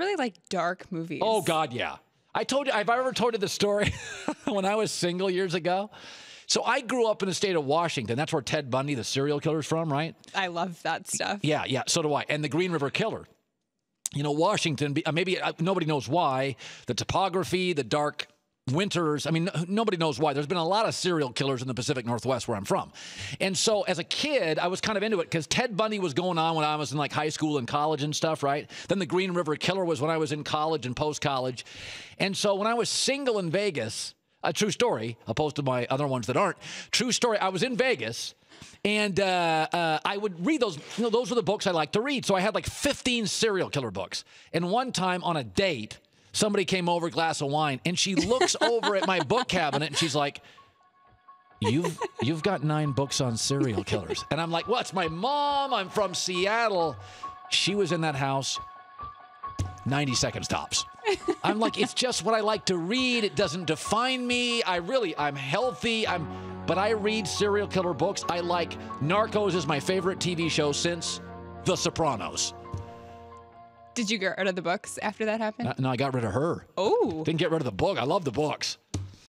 really like dark movies. Oh God, yeah. I told you. I've I ever told you the story when I was single years ago? So I grew up in the state of Washington. That's where Ted Bundy, the serial killer, is from, right? I love that stuff. Yeah, yeah. So do I. And the Green River Killer. You know, Washington. uh, Maybe uh, nobody knows why. The topography, the dark winters. I mean, nobody knows why. There's been a lot of serial killers in the Pacific Northwest where I'm from. And so as a kid, I was kind of into it because Ted Bundy was going on when I was in like high school and college and stuff, right? Then the Green River Killer was when I was in college and post college. And so when I was single in Vegas, a true story, opposed to my other ones that aren't, true story, I was in Vegas. And uh, uh, I would read those. You know, those were the books I liked to read. So I had like 15 serial killer books. And one time on a date, somebody came over, glass of wine, and she looks over at my book cabinet and she's like, "You've you've got nine books on serial killers." And I'm like, "Well, my mom. I'm from Seattle. She was in that house 90 seconds tops." I'm like, it's just what I like to read. It doesn't define me. I really, I'm healthy. I'm, but I read serial killer books. I like Narcos is my favorite TV show since The Sopranos. Did you get rid of the books after that happened? Uh, No, I got rid of her. oh, Didn't get rid of the book. I love the books.